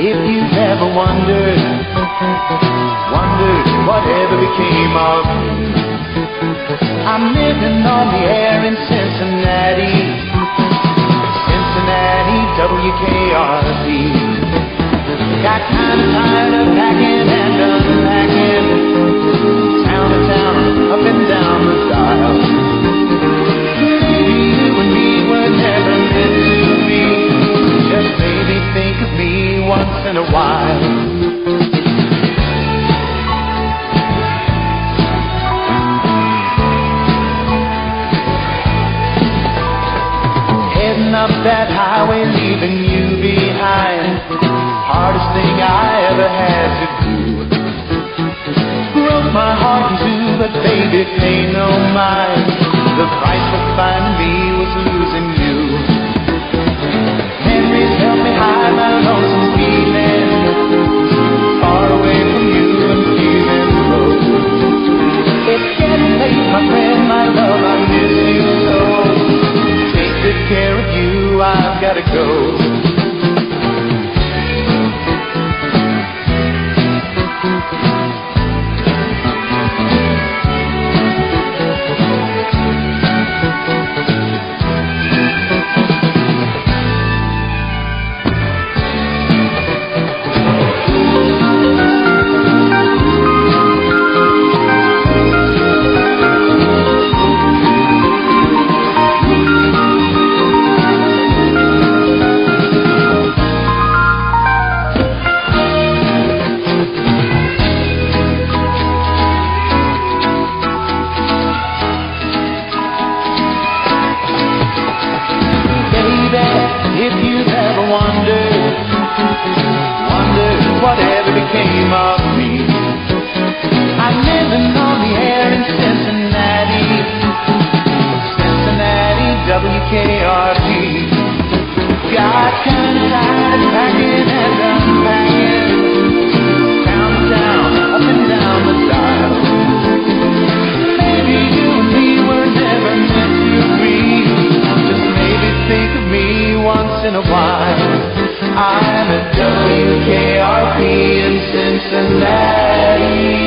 if you've ever wondered, wondered whatever became of me. I'm living on the air in Cincinnati, Cincinnati, WKRP. Got kind of tired of while. Heading up that highway, leaving you behind. Hardest thing I ever had to do. Broke my heart in two, but baby, pay no mind. The price for finding me was losing you. Gotta go. Became of me. I'm living on the air in Cincinnati, Cincinnati, WKRP. Got kind of tired of packing and unpacking, town to town, up and down the dial. Maybe you and me were never meant to be. Just maybe think of me once in a while. I'm at WKRP in Cincinnati.